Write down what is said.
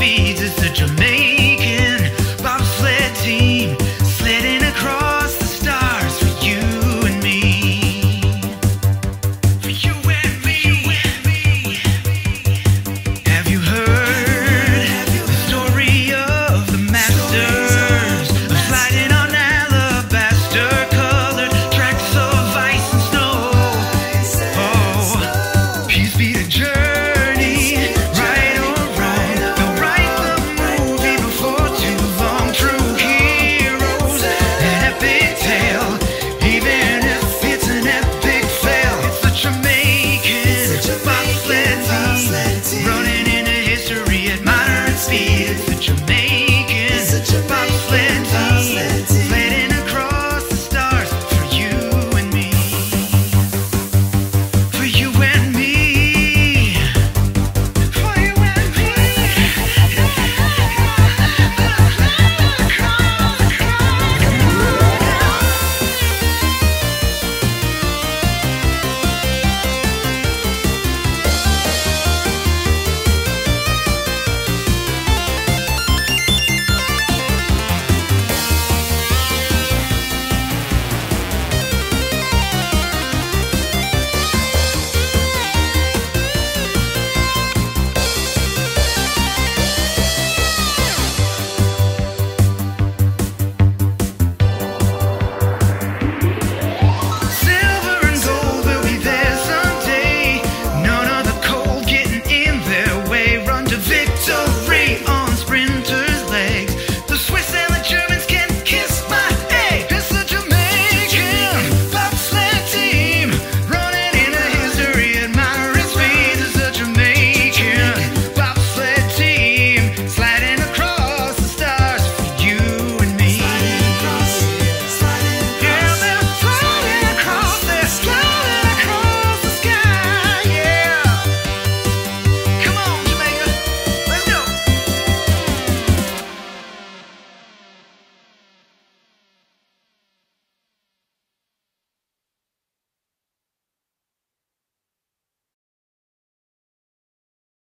彼此尊重